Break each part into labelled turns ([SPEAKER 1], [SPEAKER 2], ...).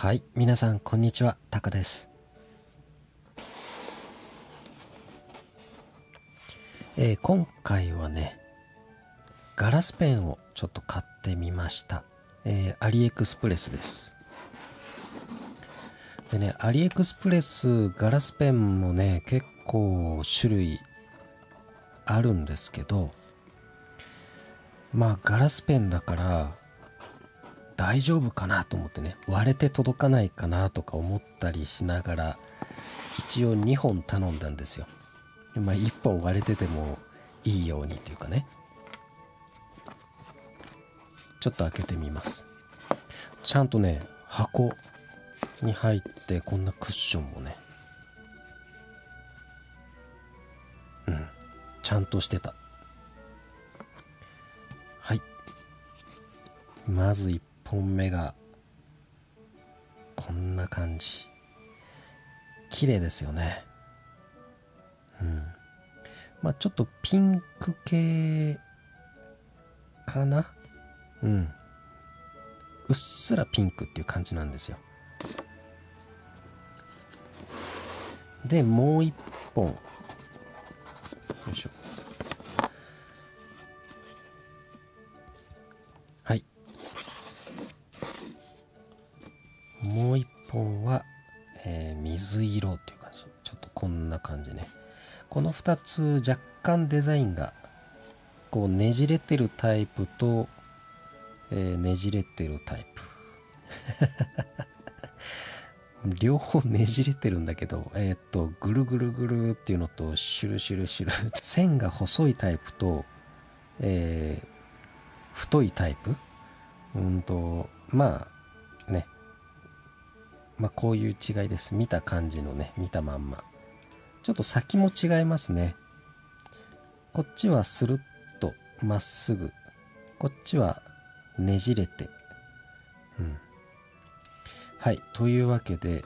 [SPEAKER 1] はい皆さんこんにちは。タカです。えー、今回はねガラスペンをちょっと買ってみました、えー、アリエクスプレスです。でねアリエクスプレスガラスペンもね結構種類あるんですけどまあガラスペンだから大丈夫かなと思ってね割れて届かないかなとか思ったりしながら一応2本頼んだんですよ。まあ1本割れててもいいようにというかね。ちょっと開けてみます。ちゃんとね箱に入ってこんなクッションもねうんちゃんとしてた。はい。まず1本目がこんな感じ。綺麗ですよね。うん。まあちょっとピンク系かな。うん。うっすらピンクっていう感じなんですよ。でもう一本。2つ若干デザインがこうねじれてるタイプと、えー、ねじれてるタイプ 両方ねじれてるんだけど、えー、っと、ぐるぐるぐるっていうのと、シュルシュルシュル。線が細いタイプと、えー、太いタイプ。うんと、まあ、ね、まあ、こういう違いです見た感じのね見たまんまちょっと先も違いますね。こっちはスルッとまっすぐ。こっちはねじれて。うん。はいというわけで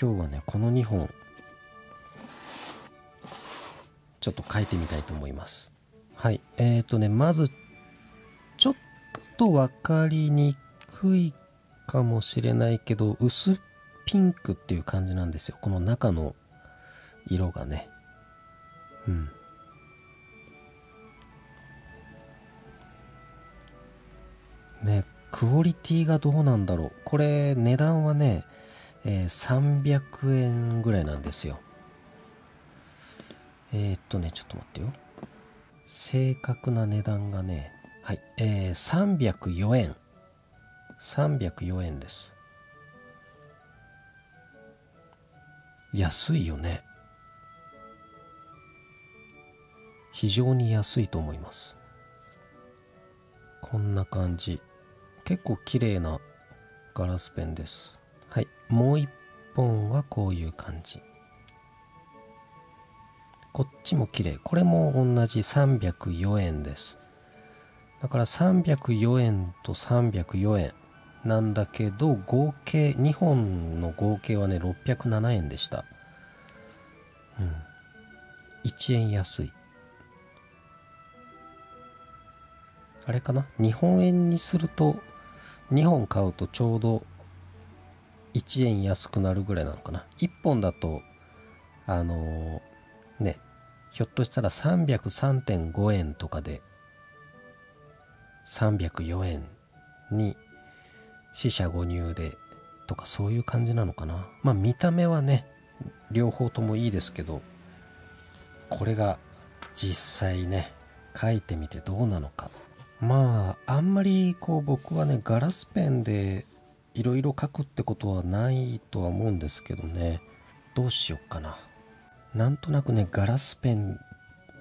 [SPEAKER 1] 今日はねこの2本ちょっと書いてみたいと思います。はいえーとねまずちょっと分かりにくいかもしれないけど薄ピンクっていう感じなんですよ。この中の色がね。うん。ねクオリティがどうなんだろう。これ値段はね、えー、300円ぐらいなんですよ。えー、っとねちょっと待ってよ。正確な値段がねはいえー、304円304円です。安いよね。非常に安いと思います。こんな感じ。結構綺麗なガラスペンです。はい。もう一本はこういう感じ。こっちも綺麗。これも同じ304円です。だから304円と304円。なんだけど合計2本の合計はね607円でした。うん。1円安い。あれかな？日本円にすると2本買うとちょうど1円安くなるぐらいなのかな？1本だとあのー、ねひょっとしたら303.5円とかで304円に死者誤入でとかそういう感じなのかな？まあ見た目はね両方ともいいですけどこれが実際ね書いてみてどうなのか。まああんまりこう僕はねガラスペンでいろいろ書くってことはないとは思うんですけどね。どうしよっかな。なんとなくねガラスペン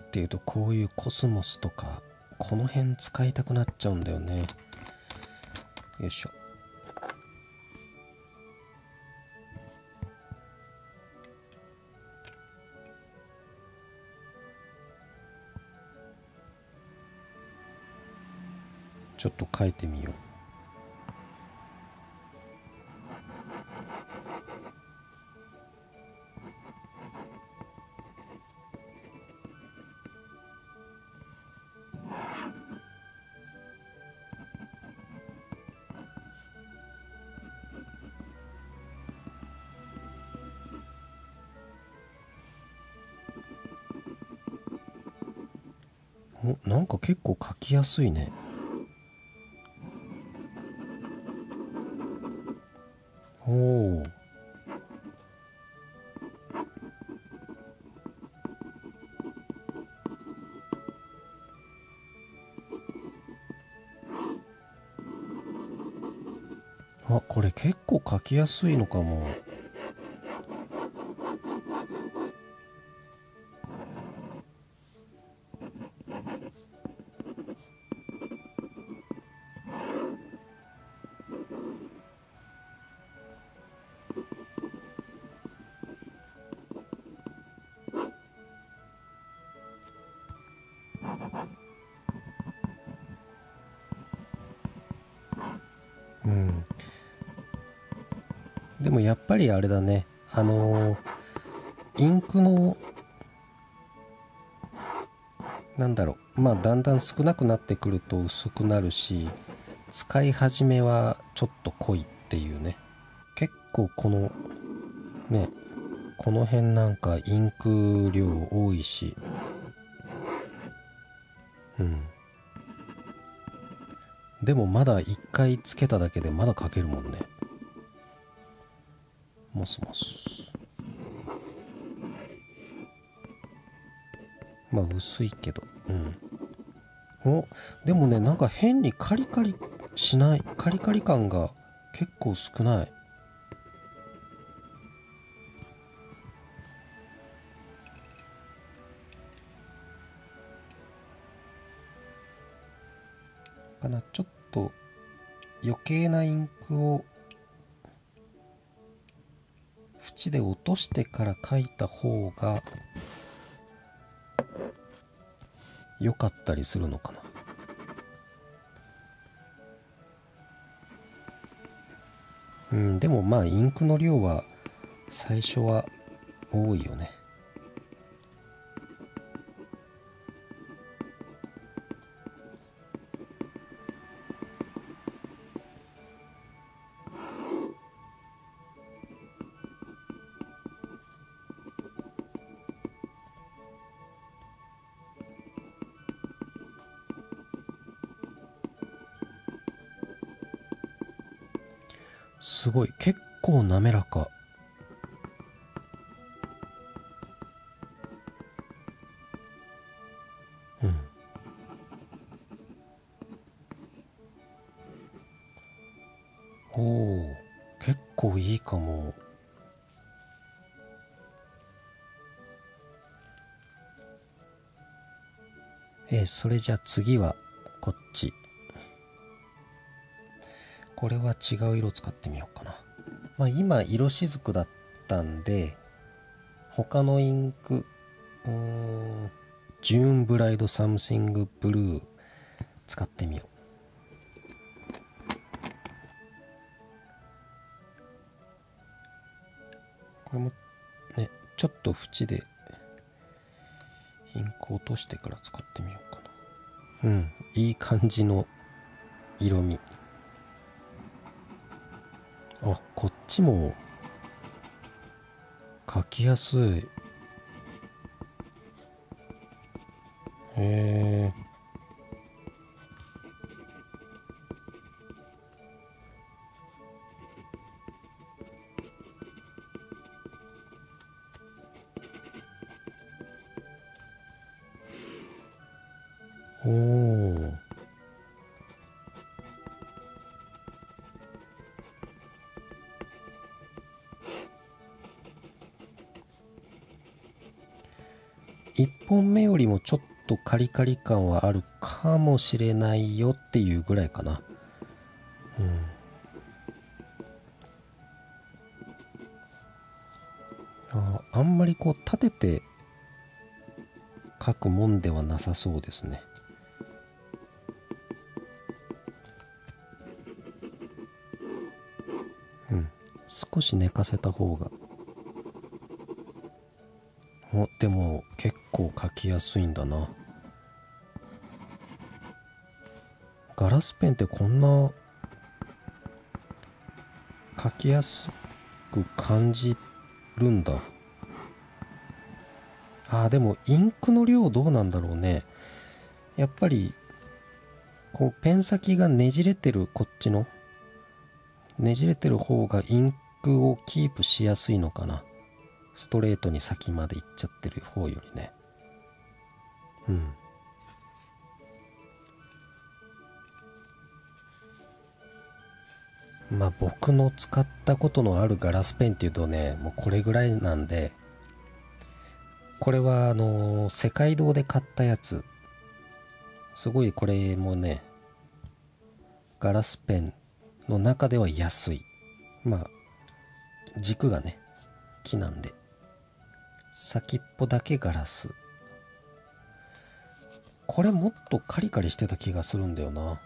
[SPEAKER 1] っていうとこういうコスモスとかこの辺使いたくなっちゃうんだよね。よいしょ。書いてみよう。おなんか結構書きやすいね。おおあこれ結構書きやすいのかも。うん。でもやっぱりあれだね。あのーインクのなんだろう。まあだんだん少なくなってくると薄くなるし使い始めはちょっと濃いっていうね。結構このねこの辺なんかインク量多いし。うん。でもまだ1回つけただけでまだ書けるもんね。もすもすまあ薄いけど。うん。おでもねなんか変にカリカリしない。カリカリ感が結構少ない。計なインクを縁で落としてから書いた方が良かったりするのかな？うんでもまあインクの量は最初は多いよね。すごい。結構滑らか。うん。おお結構いいかも。えーそれじゃあ次はこっち。これは違う色使ってみようかな。まあ今色しずくだったんで他のインクジューンブライドサムシングブルー使ってみよう。これもねちょっと縁でインク落としてから使ってみようかな。うんいい感じの色味。あこっちも書きやすい。1本目よりもちょっとカリカリ感はあるかもしれないよっていうぐらいかな。うん。ああんまりこう立てて書くもんではなさそうですね。うん。少し寝かせた方が。おでも結構書きやすいんだな。ガラスペンってこんな書きやすく感じるんだ。あでもインクの量どうなんだろうね。やっぱりこうペン先がねじれてるこっちのねじれてる方がインクをキープしやすいのかな。ストレートに先まで行っちゃってる方よりね。うん。まあ僕の使ったことのあるガラスペンっていうとねもうこれぐらいなんでこれはあの世界堂で買ったやつ。すごいこれもねガラスペンの中では安い。まあ軸がね木なんで。先っぽだけガラス。これもっとカリカリしてた気がするんだよな。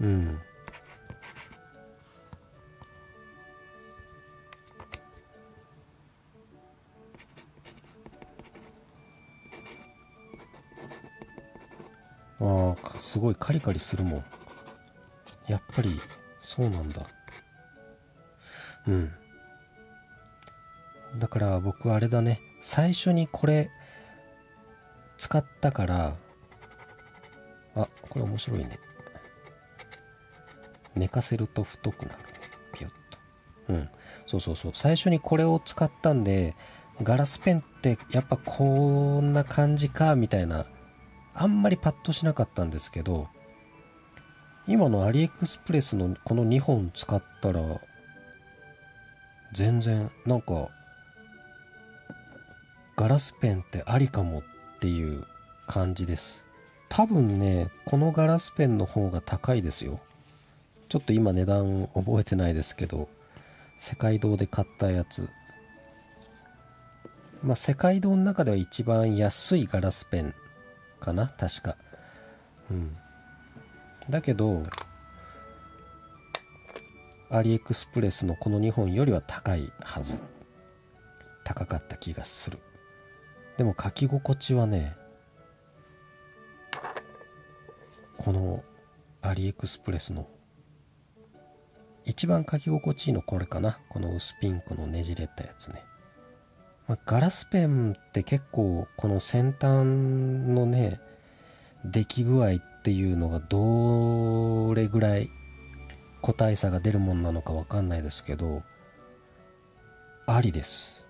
[SPEAKER 1] うん。ああすごいカリカリするもん。やっぱりそうなんだ。うん。だから僕あれだね。最初にこれ使ったからあこれ面白いね。寝かせると太くなるピュッと。うん。そうそうそう。最初にこれを使ったんでガラスペンってやっぱこんな感じかみたいなあんまりパッとしなかったんですけど今のアリエクスプレスのこの2本使ったら全然なんかガラスペンってありかもっていう感じです。多分ねこのガラスペンの方が高いですよ。ちょっと今値段覚えてないですけど世界堂で買ったやつ。まあ世界堂の中では一番安いガラスペンかな確か。うん。だけどアリエクスプレスのこの2本よりは高いはず。高かった気がする。でも書き心地はねこのアリエクスプレスの一番書き心地いいのこれかな。この薄ピンクのねじれたやつね。まあ、ガラスペンって結構この先端のね出来具合っていうのがどれぐらい個体差が出るもんなのかわかんないですけどありです。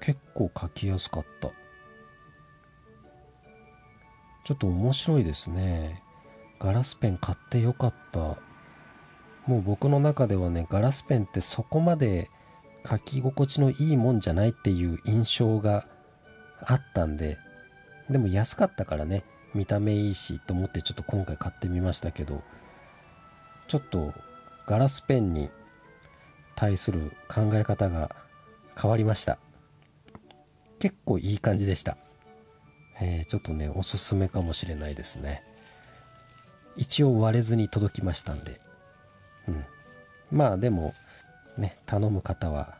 [SPEAKER 1] 結構書きやすかった。ちょっと面白いですね。ガラスペン買ってよかった。もう僕の中ではねガラスペンってそこまで書き心地のいいもんじゃないっていう印象があったんででも安かったからね見た目いいしと思ってちょっと今回買ってみましたけどちょっとガラスペンに対する考え方が変わりました。結構いい感じでした、えー、ちょっとねおすすめかもしれないですね。一応割れずに届きましたんで。うん。まあでもね頼む方は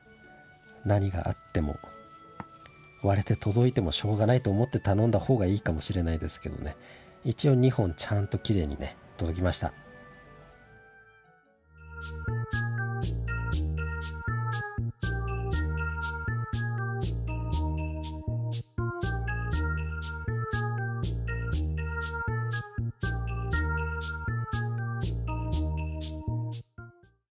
[SPEAKER 1] 何があっても割れて届いてもしょうがないと思って頼んだ方がいいかもしれないですけどね。一応2本ちゃんと綺麗にね届きました。